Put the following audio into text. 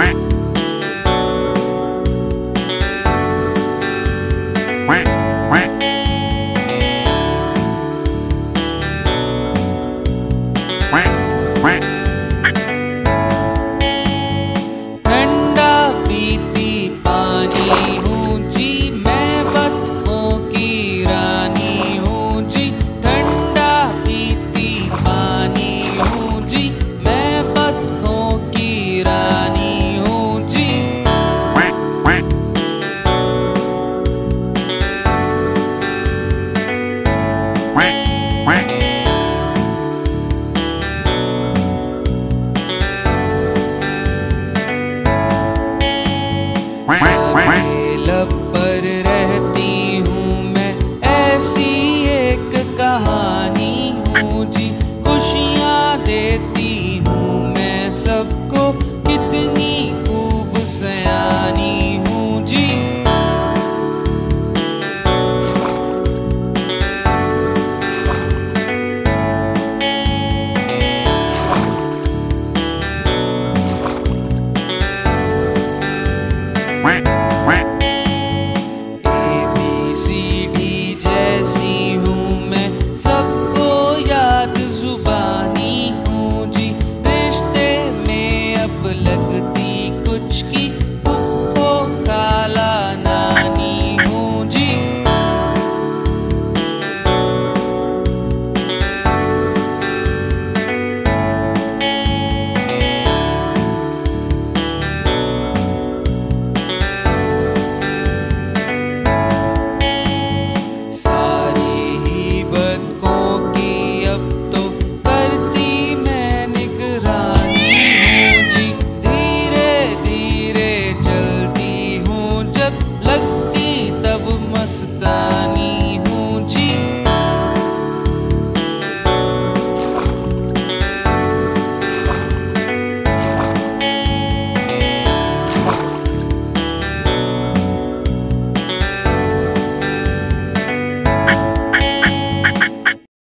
quack, quack. पर रहती हूँ मैं ऐसी एक कहानी हूँ जी खुशियाँ देती